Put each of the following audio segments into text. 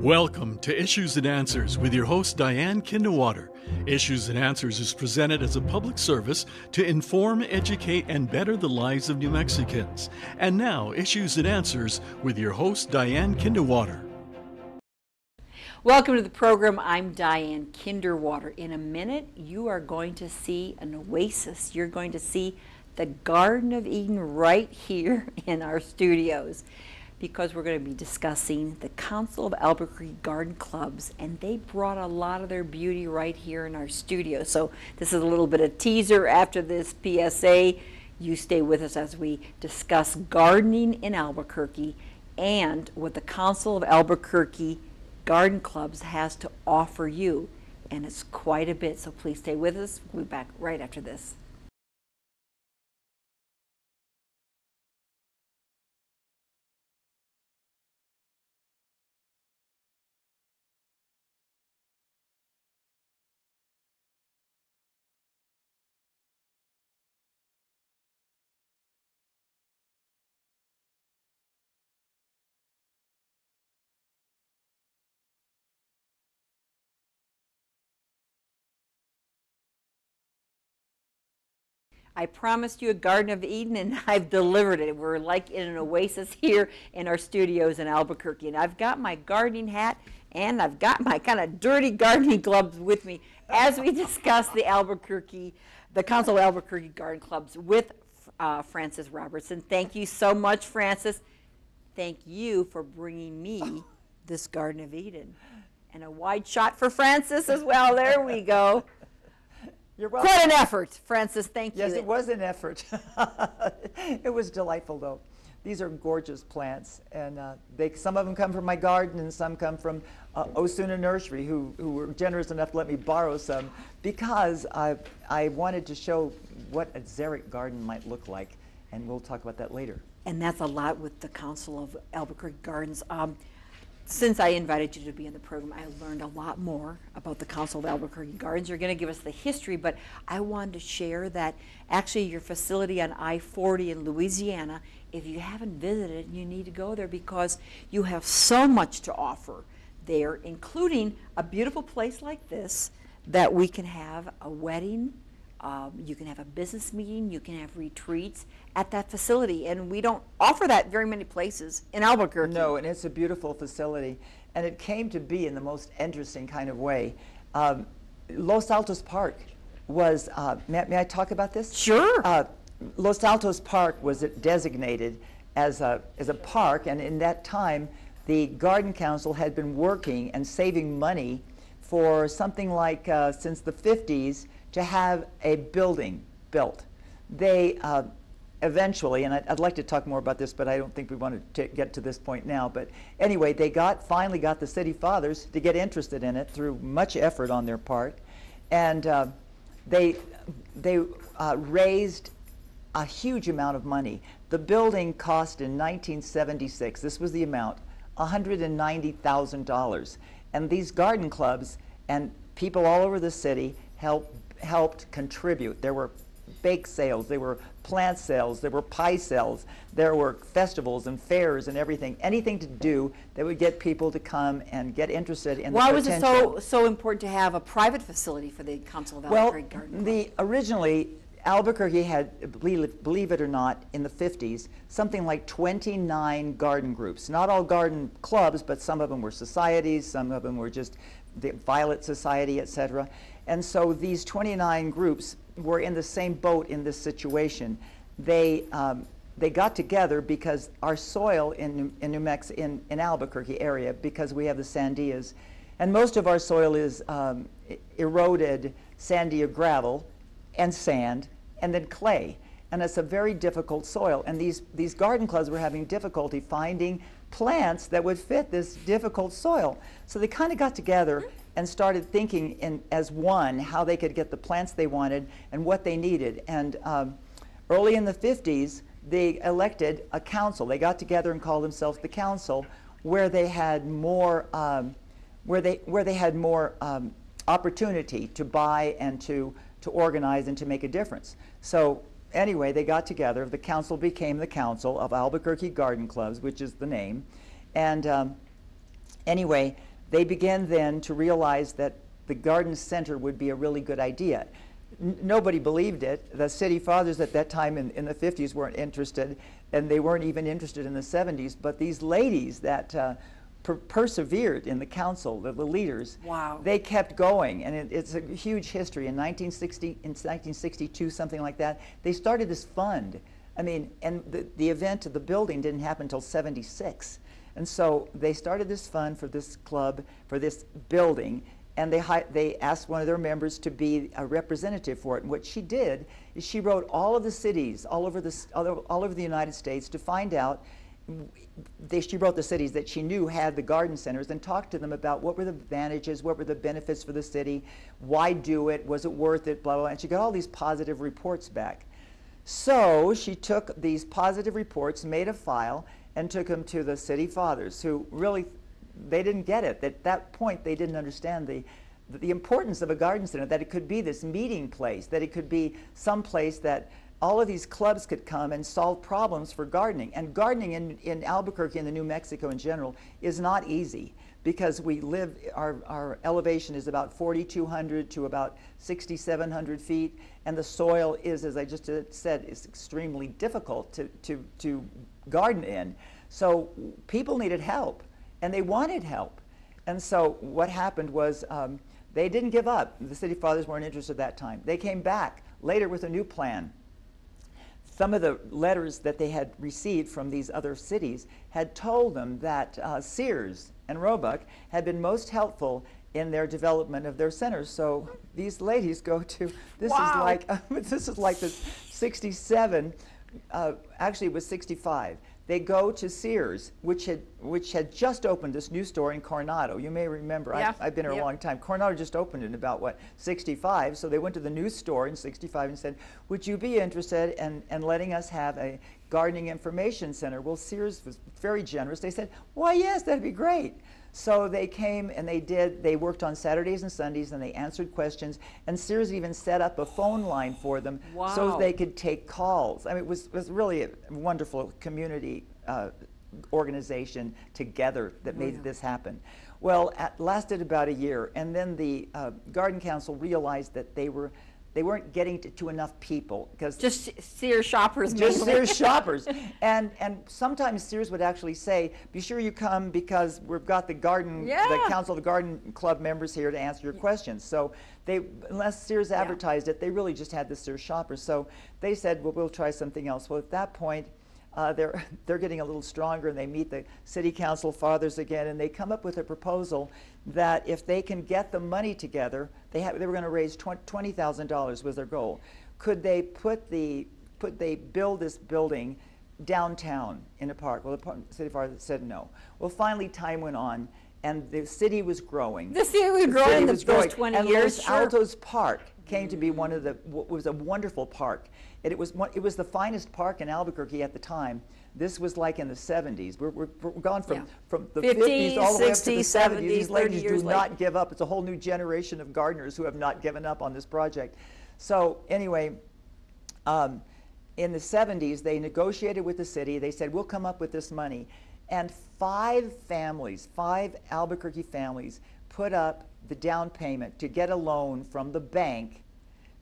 Welcome to Issues and Answers with your host, Diane Kinderwater. Issues and Answers is presented as a public service to inform, educate, and better the lives of New Mexicans. And now, Issues and Answers with your host, Diane Kinderwater. Welcome to the program. I'm Diane Kinderwater. In a minute, you are going to see an oasis. You're going to see the Garden of Eden right here in our studios because we're going to be discussing the Council of Albuquerque Garden Clubs, and they brought a lot of their beauty right here in our studio. So this is a little bit of teaser after this PSA. You stay with us as we discuss gardening in Albuquerque and what the Council of Albuquerque Garden Clubs has to offer you. And it's quite a bit, so please stay with us. We'll be back right after this. I promised you a Garden of Eden, and I've delivered it. We're like in an oasis here in our studios in Albuquerque. And I've got my gardening hat and I've got my kind of dirty gardening gloves with me as we discuss the Albuquerque, the Council of Albuquerque Garden Clubs with uh, Frances Robertson. Thank you so much, Frances. Thank you for bringing me this Garden of Eden. And a wide shot for Frances as well. There we go. You're welcome. Quite an effort, Frances. Thank you. Yes, it was an effort. it was delightful, though. These are gorgeous plants, and uh, they, some of them come from my garden, and some come from uh, Osuna Nursery, who, who were generous enough to let me borrow some, because I, I wanted to show what a xeric garden might look like, and we'll talk about that later. And that's a lot with the Council of Albuquerque Gardens. Um, since I invited you to be in the program, I learned a lot more about the Council of Albuquerque Gardens. You're going to give us the history, but I wanted to share that actually your facility on I-40 in Louisiana, if you haven't visited, you need to go there because you have so much to offer there, including a beautiful place like this that we can have a wedding, um, you can have a business meeting, you can have retreats at that facility, and we don't offer that very many places in Albuquerque. No, and it's a beautiful facility, and it came to be in the most interesting kind of way. Um, Los Altos Park was, uh, may, may, I talk about this? Sure. Uh, Los Altos Park was designated as a, as a park, and in that time, the Garden Council had been working and saving money for something like uh, since the 50s to have a building built. They uh, eventually, and I'd, I'd, like to talk more about this, but I don't think we want to get to this point now. But anyway, they got finally got the city fathers to get interested in it through much effort on their part, and uh, they they uh, raised a huge amount of money. The building cost in 1976. This was the amount, $190,000, and these garden clubs and people all over the city helped helped contribute. There were bake sales, there were plant sales, there were pie sales, there were festivals and fairs and everything, anything to do that would get people to come and get interested in Why the was it so, so important to have a private facility for the Council of Albuquerque well, Garden the originally Albuquerque had, believe, believe it or not, in the 50s, something like 29 garden groups. Not all garden clubs, but some of them were societies, some of them were just the Violet Society, etc. And so these 29 groups were in the same boat in this situation. They, um, they got together because our soil in, in New Mexico, in, in Albuquerque area, because we have the sandias, and most of our soil is um, eroded sandia gravel and sand and then clay. And it's a very difficult soil. And these, these garden clubs were having difficulty finding plants that would fit this difficult soil. So they kind of got together and started thinking in, as one how they could get the plants they wanted and what they needed. And um, early in the 50s, they elected a council. They got together and called themselves the council, where they had more, um, where they where they had more um, opportunity to buy and to to organize and to make a difference. So anyway, they got together. The council became the Council of Albuquerque Garden Clubs, which is the name. And um, anyway, they began then to realize that the garden center would be a really good idea. N- nobody believed it. The city fathers at that time in, in the 50s weren't interested, and they weren't even interested in the 70s. But these ladies that uh, per- persevered in the council, the, the leaders, Wow. they kept going, and it, it's a huge history. In 1960, in 1962, something like that, they started this fund. I mean, and the, the event of the building didn't happen until 76. And so they started this fund for this club, for this building, and they, they asked one of their members to be a representative for it. And what she did is she wrote all of the cities all over the, all over, all over the United States to find out they, she wrote the cities that she knew had the garden centers and talked to them about what were the advantages, what were the benefits for the city, why do it, was it worth it, blah, blah, blah. And she got all these positive reports back. So she took these positive reports, made a file, and took them to the city fathers, who really, they didn't get it. At that point, they didn't understand the, the importance of a garden center, that it could be this meeting place, that it could be some place that all of these clubs could come and solve problems for gardening. And gardening in, in Albuquerque and the New Mexico in general is not easy because we live, our, our elevation is about 4,200 to about 6,700 feet, and the soil is, as I just said, is extremely difficult to, to, to garden in. So people needed help, and they wanted help. And so what happened was um, they didn't give up. The city fathers weren't interested at that time. They came back later with a new plan some of the letters that they had received from these other cities had told them that uh, Sears and Roebuck had been most helpful in their development of their centers. So these ladies go to this Wow. is like this is like the 67. Uh, actually, it was 65. They go to Sears, which had which had just opened this new store in Coronado. You may remember. Yeah. I've, I've been here a long time. Coronado just opened in about what 65. So they went to the new store in 65 and said, "Would you be interested in, in letting us have a gardening information center?" Well, Sears was very generous. They said, "Why, yes, that'd be great." So they came and they did. They worked on Saturdays and Sundays and they answered questions. And Sears even set up a phone line for them so they could take calls. I mean, it was, it was really a wonderful community uh, organization together that made Yeah. this happen. Well, it lasted about a year, and then the uh, Garden Council realized that they were they weren't getting to, to enough people because Just Sears shoppers. just mainly. Sears shoppers. And and sometimes Sears would actually say, "Be sure you come because we've got the garden, Yeah. the Council of the Garden Club members here to answer your questions." So they, unless Sears advertised it, they really just had the Sears shoppers. So they said, "Well, we'll try something else." Well, at that point. Uh, they're, they're getting a little stronger and they meet the city council fathers again and they come up with a proposal that if they can get the money together, they, have, they were going to raise twen- $20,000 was their goal. Could they put the, put, they build this building downtown in a park? Well, the city father said no. Well, finally time went on and the city was growing. The city was The growing in those growing. 20 and years, Los sure. Altos Park came to be one of the was a wonderful park. And it was one, it was the finest park in Albuquerque at the time. This was like in the 70s. We're, we're, we're gone from, Yeah. from the 50s, 50s all the way up to the 60s, 70s. These ladies do years not give up. It's a whole new generation of gardeners who have not given up on this project. So anyway, um, in the 70s, they negotiated with the city. They said, we'll come up with this money. And five families, five Albuquerque families, put up the down payment to get a loan from the bank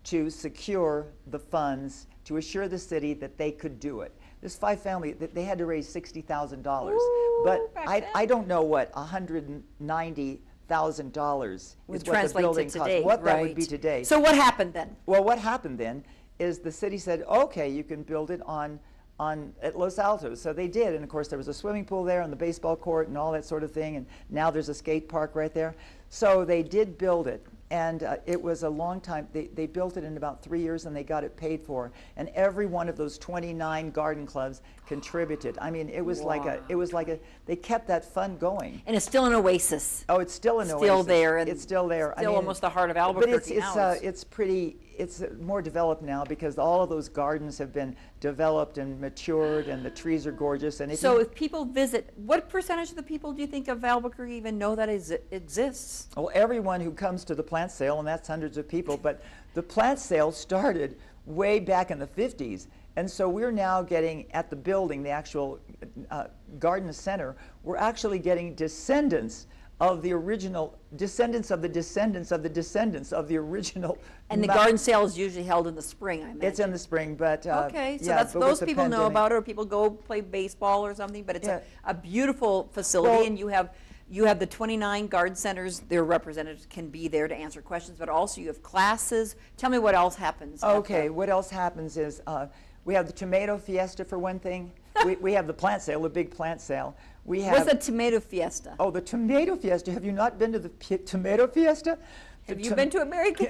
to secure the funds to assure the city that they could do it. This five family, th- they had to raise $60,000. But I. I don't know what $190,000 is Would what the building to cost. today, What that would be today. So what happened then? Well, what happened then is the city said, okay, you can build it on, on at Los Altos. So they did. And of course, there was a swimming pool there and the baseball court and all that sort of thing. And now there's a skate park right there. So they did build it. And uh, it was a long time. They, they built it in about three years and they got it paid for. And every one of those 29 garden clubs contributed. I mean, it was like a, it was like a, they kept that fund going. And it's still an oasis. Oh, it's still an Still oasis. Still there and It's still there. still almost the heart of Albuquerque But it's, it's, uh, It's- it's pretty, it's more developed now because all of those gardens have been developed and matured and the trees are gorgeous and if So if people visit, what percentage of the people do you think of Albuquerque even know that is, exists? well, everyone who comes to the plant sale, and that's hundreds of people, but the plant sale started way back in the 50s. And so we're now getting at the building, the actual uh, garden center, we're actually getting descendants of the original descendants of the descendants of the descendants of the original. And the garden sale is usually held in the spring, I imagine. It's in the spring, but uh, Okay, so yeah, that's, those people know about it, or people go play baseball or something, but it's a, Yeah. a beautiful facility, Well- and you have, you have the 29 garden centers, their representatives can be there to answer questions, but also you have classes. Tell me what else happens. Okay, what else happens is uh, we have the tomato fiesta for one thing. we, we have the plant sale, the big plant sale. We have What's a tomato fiesta? oh the tomato fiesta. Have you not been to the tomato fiesta? Have you been to America?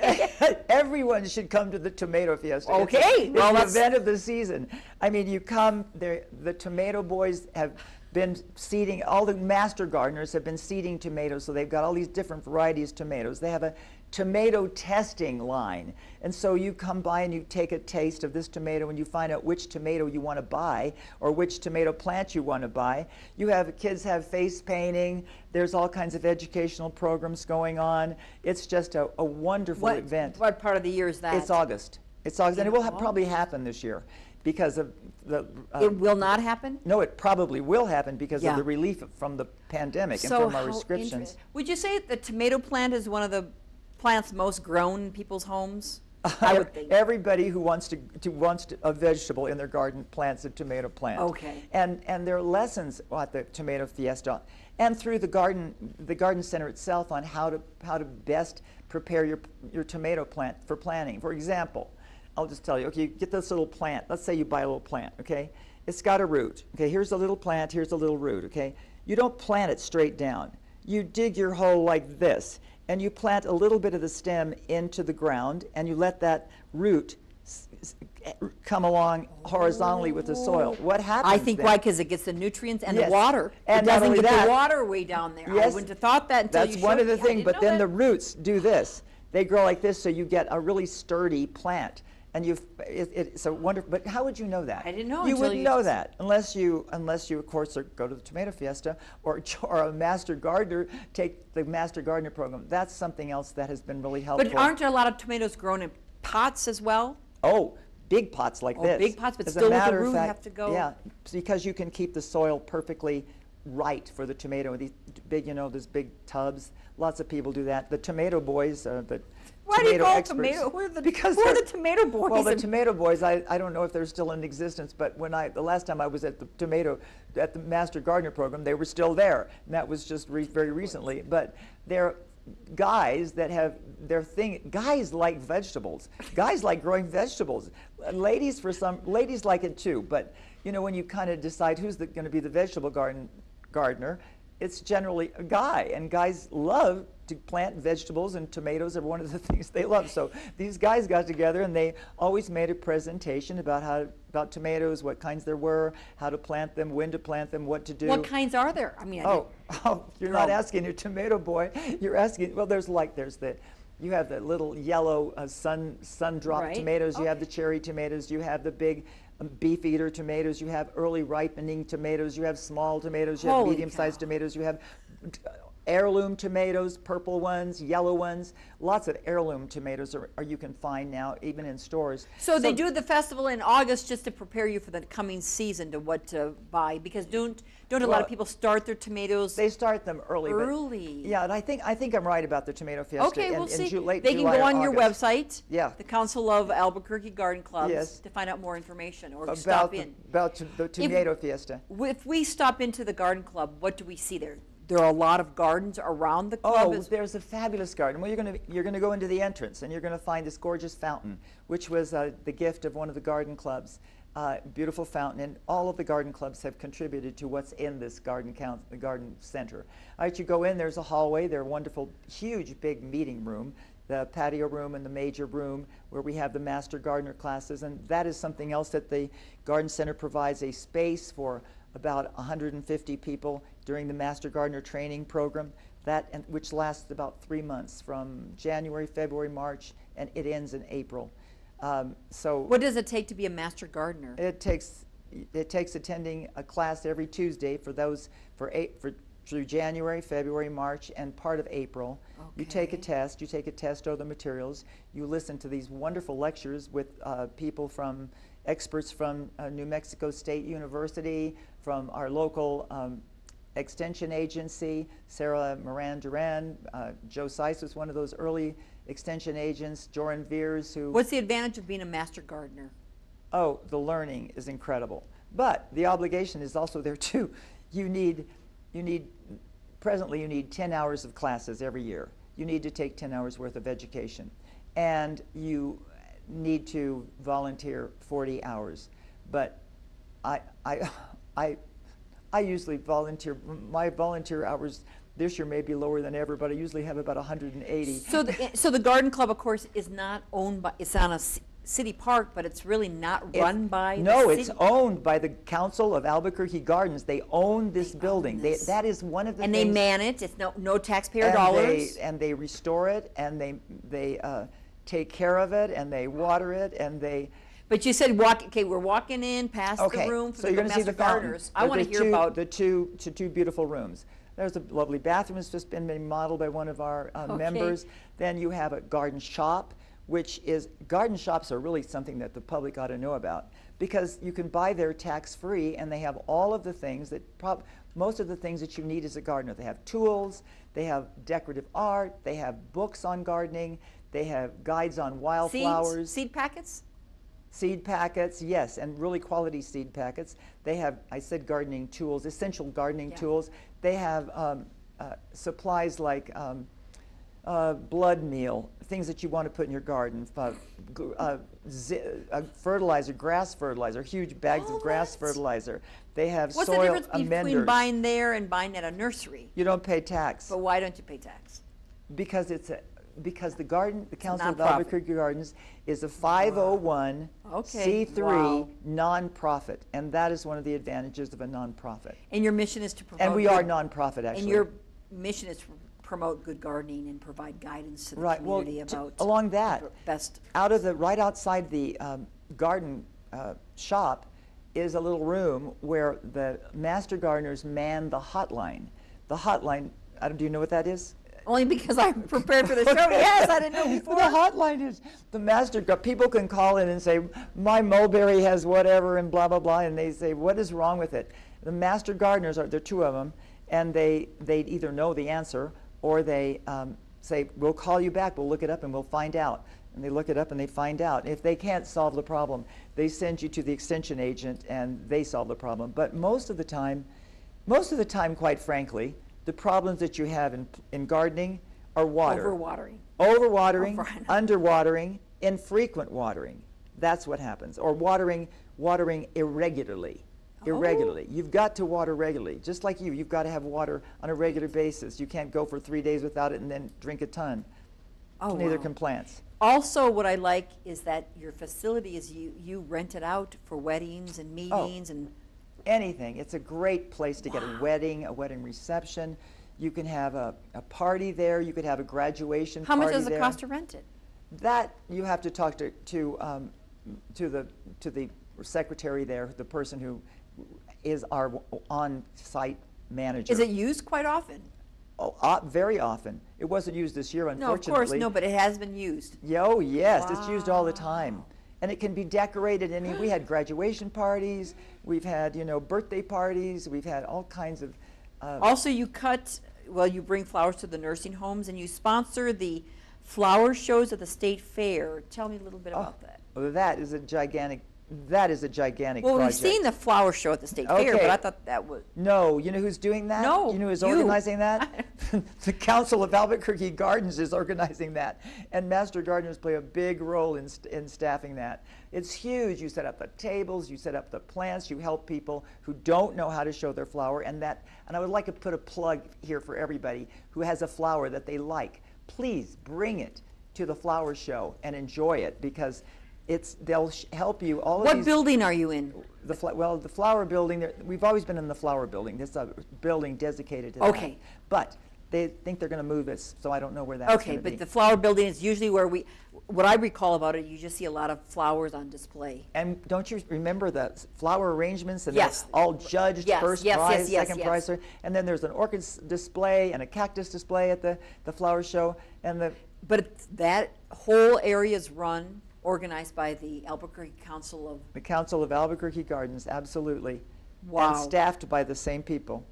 Everyone should come to the tomato fiesta. It's Okay, it's well, the that's- event of the season. I mean, you come there. The tomato boys have been seeding. All the master gardeners have been seeding tomatoes, so they've got all these different varieties of tomatoes. They have a tomato testing line, and so you come by and you take a taste of this tomato, and you find out which tomato you want to buy or which tomato plant you want to buy. You have kids have face painting. There's all kinds of educational programs going on. It's just a, a wonderful What, event. what part of the year is that? It's August. It's August, and it will ha- probably happen this year because of the. uh, It will not happen? no, it probably will happen because Yeah. of the relief from the pandemic and from our restrictions. Would you say the tomato plant is one of the plants most grown in people's homes? I would think. Everybody who wants to, to wants to, a vegetable in their garden plants a tomato plant. Okay. And and there are lessons at the tomato fiesta, and through the garden the garden center itself on how to how to best prepare your your tomato plant for planting. For example, I'll just tell you. Okay, you get this little plant. Let's say you buy a little plant. Okay, it's got a root. Okay, here's a little plant. Here's a little root. Okay, you don't plant it straight down. You dig your hole like this, and you plant a little bit of the stem into the ground, and you let that root come along horizontally with the soil. What happens? I think then? why, because it gets the nutrients and the water. And It doesn't get that- the water way down there. Yes, I wouldn't have thought that until you That's one showed of the things, but then that. the roots do this. They grow like this, so you get a really sturdy plant. And you've, it, it's a wonderful, but how would you know that? I didn't know You wouldn't you know that unless you, unless you, of course, are, go to the tomato fiesta or, or a master gardener, take the master gardener program. That's something else that has been really helpful. But aren't there a lot of tomatoes grown in pots as well? Oh, big pots like Oh, this. big pots, but As a still with the matter of root fact- have to go- Yeah, because you can keep the soil perfectly right for the tomato. These big, you know, these big tubs. Lots of people do that. The tomato boys, uh, the Why do you tomato call experts. tomato? Who are the, because who are the they're- tomato boys? Well, the tomato boys, I, I don't know if they're still in existence, but when I the last time I was at the tomato at the Master Gardener program, they were still there, and that was just re- very recently. But they're guys that have their thing. Guys like vegetables. Guys like growing vegetables. Ladies for some ladies like it too, but you know when you kind of decide who's going to be the vegetable garden gardener, it's generally a guy, and guys love to plant vegetables and tomatoes are one of the things they love. So these guys got together and they always made a presentation about how about tomatoes, what kinds there were, how to plant them, when to plant them, what to do. what kinds are there? I mean, I Oh, oh, you're not Oh. asking your tomato boy. You're asking. Well, there's like there's the, you have the little yellow uh, sun sun drop Right, tomatoes. You have the cherry tomatoes. You have the big. Beef eater tomatoes, you have early ripening tomatoes, you have small tomatoes, you have Holy medium sized tomatoes, you have heirloom tomatoes, purple ones, yellow ones. Lots of heirloom tomatoes are, are you can find now, even in stores. So they do the festival in August just to prepare you for the coming season to what to buy because don't don't a lot of people start their tomatoes They start them early. but- early? yeah, and I think I think I'm right about the tomato fiesta. Okay, in, we'll in see. Ju- late they can go on your website, Yeah. the Council of Albuquerque Garden Clubs, Yes. to find out more information or about stop the, in. about to- the tomato fiesta. If we stop into the garden club, what do we see there? There are a lot of gardens around the club. Oh, there's a fabulous garden. Well, you're going to you're going to go into the entrance and you're going to find this gorgeous fountain, which was uh, the gift of one of the garden clubs. Uh, beautiful fountain, and all of the garden clubs have contributed to what's in this garden count, the garden center. All right, you go in. There's a hallway. There's a wonderful, huge, big meeting room, the patio room and the major room where we have the master gardener classes, and that is something else that the garden center provides a space for about 150 people during the master gardener training program that and, which lasts about three months from January, February, March, and it ends in April. Um, so what does it take to be a master gardener? it takes it takes attending a class every Tuesday for those for eight for through January, February, March, and part of April. You take a Okay. test. You take a test of the materials. You listen to these wonderful lectures with uh, people from experts from uh, New Mexico State University, from our local um, extension agency. Sarah Moran Duran, uh, Joe Seiss was one of those early extension agents. Joran Viers, who What's the advantage of being a master gardener? oh, the learning is incredible. But the obligation is also there too. You need, you need, presently you need 10 hours of classes every year. You need to take 10 hours worth of education. And you need to volunteer 40 hours. But I, I, I, I usually volunteer, my volunteer hours this year may be lower than ever, but I usually have about 180. So the, so the garden club, of course, is not owned by, it's on a city park, but it's really not run by the No, it's owned by the Council of Albuquerque Gardens. They own this They own building. They, that is one of the And they things. man it, it's no, no taxpayer and dollars. They, and they restore it, and they, they uh, take care of it, and they water it, and they. But you said walk, okay, we're walking in past the room for so the you're going to see master the gardeners. I want to hear two- about, the two, to two beautiful rooms. There's a lovely bathroom that's just been remodeled by one of our uh, Okay. members. Then you have a garden shop, which is garden shops are really something that the public ought to know about because you can buy there tax free, and they have all of the things that prob- most of the things that you need as a gardener. They have tools, they have decorative art, they have books on gardening, they have guides on wildflowers. seeds, seed packets? Seed packets, yes, and really quality seed packets. They have, I said gardening tools, essential gardening Yeah. tools. They have um, uh, supplies like um, uh, blood meal, things that you want to put in your garden, uh, uh, uh, fertilizer, grass fertilizer, huge bags Oh, of grass what? fertilizer. They have What's the soil difference between amenders. buying there and buying at a nursery? you don't pay tax But why don't you pay tax? because it's a, because the garden, the Council of nonprofit. Albuquerque Gardens is a 501 Okay, C3 wow. nonprofit, and that is one of the advantages of a nonprofit. And your mission is to promote. And we are good- nonprofit, actually. And your mission is to promote good gardening and provide guidance to the Right, well, community about. along that, b- Best, out of the right outside the um, garden uh, shop is a little room where the master gardeners man the hotline. The hotline, I don't, do you know what that is? Only because I'm prepared for the show, yes, I didn't know the before. hotline is the master. People can call in and say, "My mulberry has whatever," and blah blah blah, and they say, "What is wrong with it?" The master gardeners are there are two of them, and they they either know the answer or they um, say, "We'll call you back. We'll look it up and we'll find out." And they look it up and they find out. If they can't solve the problem, they send you to the extension agent and they solve the problem. But most of the time, most of the time, quite frankly, the problems that you have in, in gardening are water. Overwatering. Overwatering, Over- underwatering, infrequent watering. That's what happens. Or watering, watering irregularly. Oh. Irregularly. You've got to water regularly. Just like you, you've got to have water on a regular basis. You can't go for three days without it and then drink a ton. Oh, Neither wow. can plants. Also, what I like is that your facility is you, you rent it out for weddings Oh. and meetings and, Anything. It's a great place to get a wedding, a wedding reception. You can have a, a party there. You could have a graduation how party much does it there. cost to rent it? That you have to talk to to um, to the to the secretary there, the person who is our on-site manager. Is it used quite often? Oh, uh, very often. It wasn't used this year, unfortunately. No, of course, no, but it has been used. Yeah, Oh, yes, it's used all the time. And it can be decorated. I mean, we had graduation parties, we've had, you know, birthday parties, we've had all kinds of. Uh, Also, you cut, well, you bring flowers to the nursing homes and you sponsor the flower shows at the state fair. Tell me a little bit oh, about that. well, that is a gigantic. That is a gigantic Well, we've project. seen the flower show at the state fair, but I thought that was, No, you know who's doing that? No, You know who's you. organizing that? the Council of Albuquerque Gardens is organizing that. And Master Gardeners play a big role in, st- in staffing that. It's huge. You set up the tables, you set up the plants, you help people who don't know how to show their flower. And, that, and I would like to put a plug here for everybody who has a flower that they like. Please bring it to the flower show and enjoy it because it's, they'll sh- help you. All what these, building are you in? the well, the flower building. We've always been in the flower building. This a building dedicated to that. Okay. But they think they're going to move us, so I don't know where that's Okay, to be. but the flower building is usually where we, what I recall about it, you just see a lot of flowers on display. and don't you remember the flower arrangements and Yes. all judged Yes, first yes, prize, yes, second prize, and then there's an orchid display and a cactus display at the, the flower show, and the But that whole area is run, organized by the Albuquerque Council of, the Council of Albuquerque Gardens, absolutely, Wow. and staffed by the same people.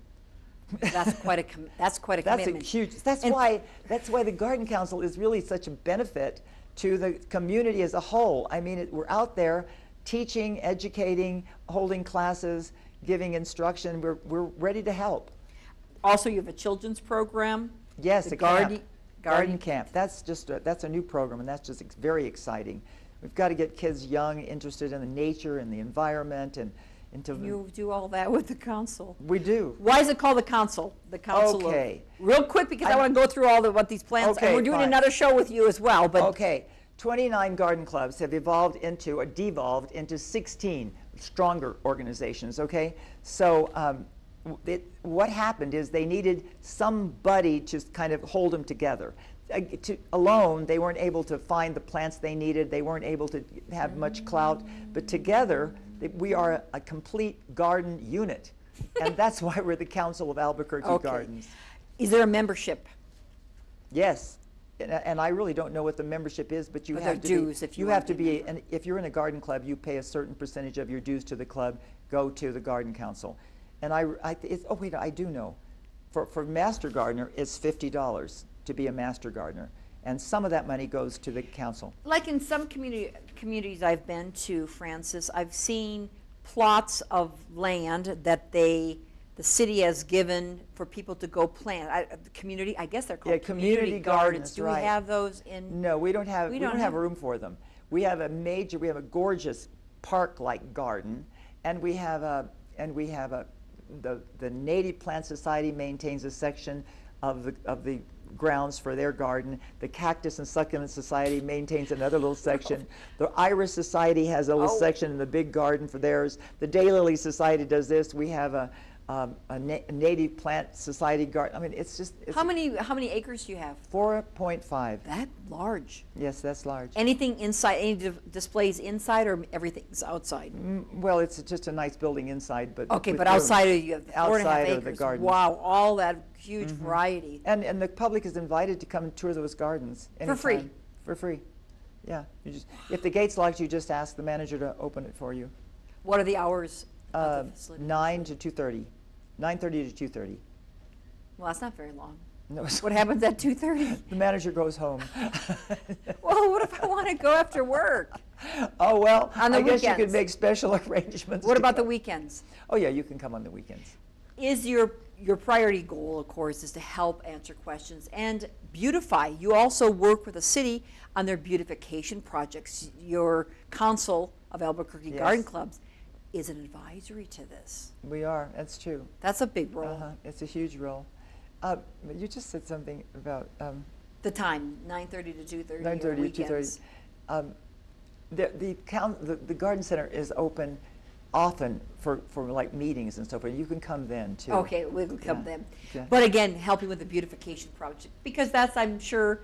That's quite a, com- that's quite a That's a commitment. huge, that's And- why, that's why the Garden Council is really such a benefit to the community as a whole. I mean, it- we're out there teaching, educating, holding classes, giving instruction. We're, we're ready to help. Also, you have a children's program. Yes, the a camp. garden- Garden camp. That's just, a- that's a new program, and that's just very exciting. We've got to get kids young, interested in the nature and the environment, and into. You do all that with the council. We do. Why is it called the council? The council. of- Okay. Real quick, because I, I- want to go through all the what these plans. Okay, and we're doing fine. another show with you as well. But Okay, 29 garden clubs have evolved into, or devolved into 16 stronger organizations, okay? So um, it, what happened is they needed somebody to kind of hold them together. Uh, to, alone, they weren't able to find the plants they needed, they weren't able to have much clout, but together, they, we are a, a complete garden unit. and that's why we're the Council of Albuquerque okay. Gardens. is there a membership? Yes, and, and I really don't know what the membership is, but you But have to dues be, if you you have to to be a be, and if you're in a garden club, you pay a certain percentage of your dues to the club, go to the garden council. And I, I it's, oh wait, I do know. For, for master gardener, it's fifty dollars to be a master gardener, and some of that money goes to the council. Like in some community communities I've been to, Frances, I've seen plots of land that they, the city has given for people to go plant. I, the community, I guess they're called Yeah, community gardens, Do right. we have those in? No, we don't have, We we don't don't have have- room for them. We have a major, we have a gorgeous park-like garden, and we have a, and we have a, the, the Native Plant Society maintains a section of the, of the grounds for their garden. The Cactus and Succulent Society maintains another little section. The Iris Society has a little Oh. section in the big garden for theirs. The Daylily Society does this. We have a, um, a na- Native Plant Society garden. I mean, it's just, it's How many, how many acres do you have? 4.5. That large. Yes, that's large. Anything inside, any di- displays inside or everything's outside? Mm, Well, it's just a nice building inside, but. Okay, but outside of you have four and a half Outside of the acres. Wow, all that huge variety. And, and the public is invited to come and tour those gardens. For free? For free. Yeah. You just, if the gate's locked, you just ask the manager to open it for you. What are the hours Uh, the? Nine to two thirty. Nine thirty to two thirty. Well, that's not very long. No, What happens at two thirty? The manager goes home. Well, what if I want to go after work? Oh, well, On the I guess you could make special arrangements. What about the weekends? Oh, yeah, you can come on the weekends. Is your, your priority goal, of course, is to help answer questions and beautify. You also work with the city on their beautification projects. Your council of Albuquerque Garden Yes. Clubs is an advisory to this. We are, that's true. That's a big role. Uh-huh. It's a huge role. Uh, you just said something about, um, The time, nine thirty to two thirty. Nine thirty to two thirty. Um, the the, count, the the garden center is open often for, for like meetings and so forth. You can come then too. Okay, we'll come Yeah, then. yeah. But again, helping with the beautification project, because that's, I'm sure,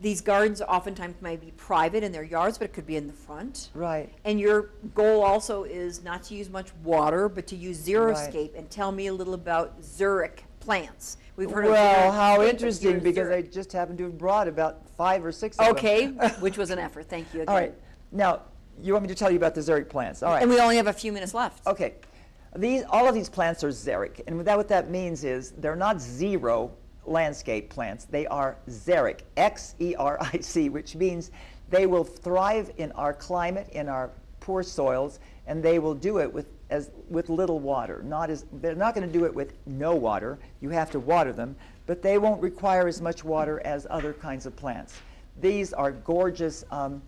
these gardens oftentimes may be private in their yards, but it could be in the front. Right. And your goal also is not to use much water, but to use xeriscape. And tell me a little about xeric plants. We've heard of Well, xeric, how interesting because I just happened to have brought about five or six of them. Okay, which was an effort. Thank you again. All right. Now, you want me to tell you about the xeric plants? All right. And we only have a few minutes left. Okay. These, all of these plants are xeric, and that, what that means is they're not zero landscape plants. They are xeric, X-E-R-I-C, which means they will thrive in our climate, in our poor soils, and they will do it with as with little water. Not as they're not going to do it with no water. You have to water them, but they won't require as much water as other kinds of plants. These are gorgeous. Um,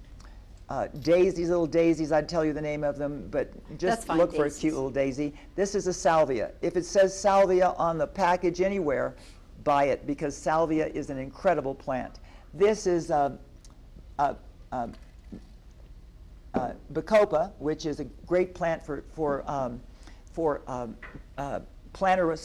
uh, daisies, little daisies, I'd tell you the name of them, but just fine, look for a cute little daisy. This is a salvia. If it says salvia on the package anywhere, buy it because salvia is an incredible plant. This is uh, uh, um, uh, bacopa, which is a great plant for for um, for um, uh,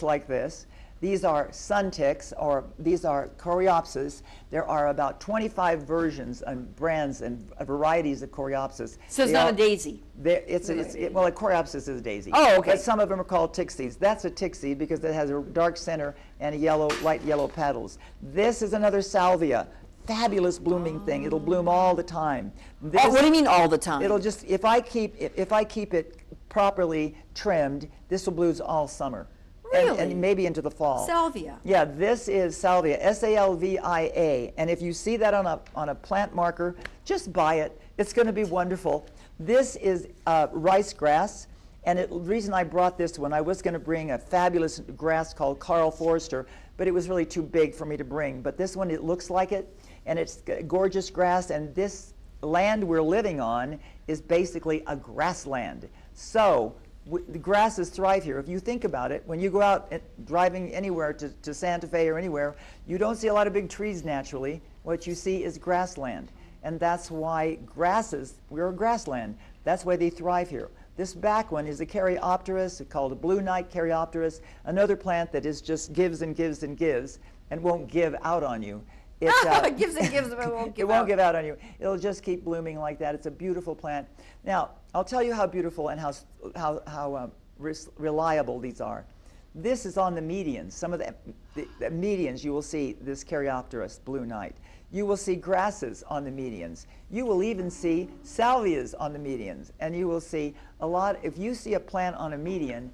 like this. These are sun ticks, or these are coreopsis. There are about 25 versions and brands and varieties of coreopsis. So it's They not all- a daisy. It's, it's, it- well, a coreopsis is a daisy. Oh, okay. But some of them are called tick seeds. That's a tick seed because it has a dark center and a yellow, light yellow petals. This is another salvia. Fabulous blooming thing. It'll oh. bloom all the time. Oh, this, Oh, what do you mean all the time? It'll just, if I keep, if, if I keep it properly trimmed, this will bloom all summer. And, Really? and maybe into the fall. Salvia. Yeah, this is salvia, S-A-L-V-I-A. And if you see that on a, on a plant marker, just buy it. It's going to be wonderful. This is uh, rice grass. And the reason I brought this one, I was going to bring a fabulous grass called Karl Foerster, but it was really too big for me to bring. But this one, it looks like it, and it's gorgeous grass. And this land we're living on is basically a grassland. So the grasses thrive here. If you think about it, when you go out driving anywhere to, to Santa Fe or anywhere, you don't see a lot of big trees naturally. What you see is grassland. And that's why grasses, we're a grassland. That's why they thrive here. This back one is a Caryopteris, called a blue night Caryopteris, another plant that is just gives and gives and gives and won't give out on you. It, uh, gives and gives, but it won't it give won't out. give out on you. It'll just keep blooming like that. It's a beautiful plant. Now, I'll tell you how beautiful and how, how, how res- reliable these are. This is on the medians. Some of the, the, the medians, you will see this Caryopteris, blue night. You will see grasses on the medians. You will even see salvias on the medians. And you will see a lot, if you see a plant on a median,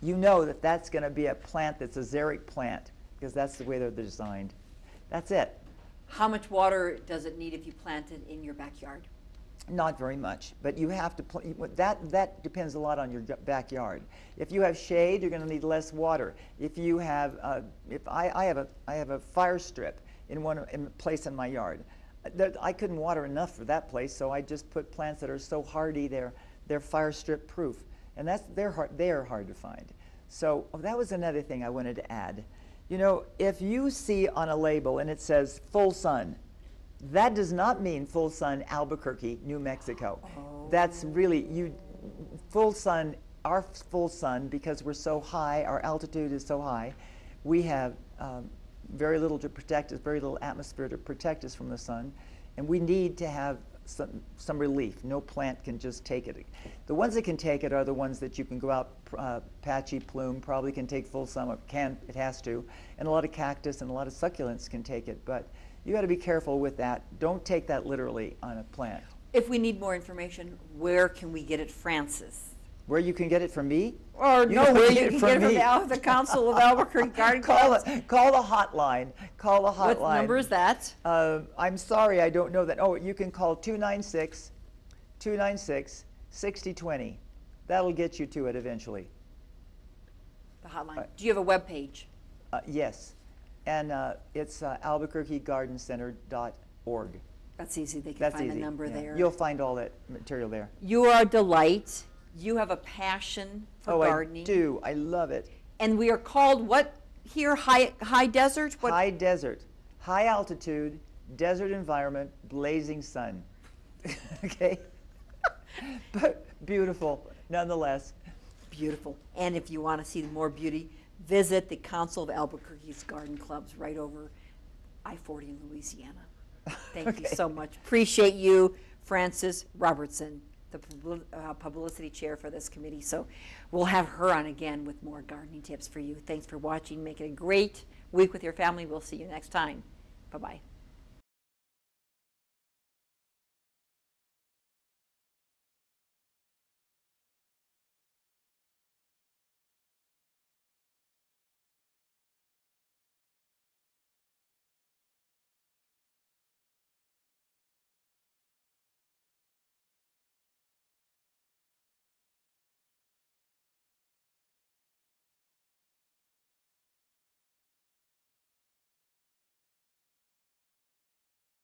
you know that that's going to be a plant that's a xeric plant because that's the way they're designed. That's it. How much water does it need if you plant it in your backyard? Not very much, but you have to. Pl- that that depends a lot on your backyard. If you have shade, you're going to need less water. If you have, uh, if I, I have a I have a fire strip in one in a place in my yard, I couldn't water enough for that place, so I just put plants that are so hardy they're they're fire strip proof, and that's they're hard they're hard to find. So oh, that was another thing I wanted to add. You know, if you see on a label and it says full sun, that does not mean full sun Albuquerque, New Mexico. That's really you full sun our full sun because we're so high, our altitude is so high, we have um, very little to protect us, very little atmosphere to protect us from the sun, and we need to have some, some relief. No plant can just take it. The ones that can take it are the ones that you can go out, uh, patchy plume probably can take full sun, or can, it has to, and a lot of cactus and a lot of succulents can take it, but you got to be careful with that. Don't take that literally on a plant. If we need more information, where can we get it, Frances? Where you can get it from me? Or You no, can where get you can from get it from the, the Council of Albuquerque Garden call, Clubs. the, call the hotline. Call the hotline. What number is that? Uh, I'm sorry, I don't know that. Oh, you can call 296 296 6020. That'll get you to it eventually. The hotline. Right. Do you have a web page? Uh, yes. And uh, it's uh, albuquerquegardencenter.org. That's easy. They can That's find easy. the number yeah. there. You'll find all that material there. You are a delight. You have a passion for oh, gardening. I do. I love it. And we are called what here? High high desert? What High desert, high altitude, desert environment, blazing sun. okay? but beautiful nonetheless. beautiful. And if you want to see more beauty, visit the Council of Albuquerque's garden clubs right over I-40 in Louisiana. Thank you so much. Appreciate you, Frances Robertson, the uh, publicity chair for this committee. So we'll have her on again with more gardening tips for you. Thanks for watching. Make it a great week with your family. We'll see you next time. Bye-bye.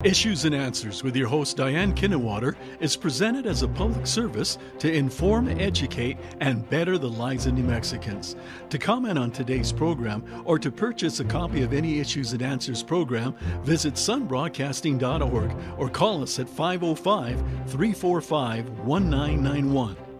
Issues and Answers with your host Diane Kinderwater is presented as a public service to inform, educate, and better the lives of New Mexicans. To comment on today's program or to purchase a copy of any Issues and Answers program, visit sonbroadcasting.org or call us at 505 345 1991.